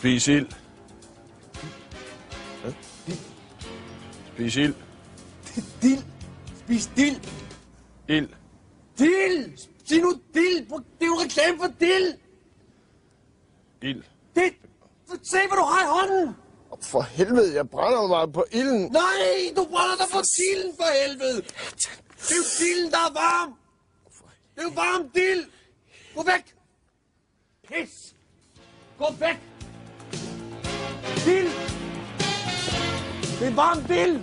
Spis ild. Spis ild. Dild. Spis dild. Ild. Dild. Sig nu dild. Det er jo en reklame for dild. Ild. Det. Se, hvad du har i hånden. For helvede, jeg brænder mig på ilden. Nej, du brænder dig på dilden for helvede. Det er jo dilden, der er varm. Det er jo varm dild. Gå væk. Pis. Gå væk. Det er varm dild.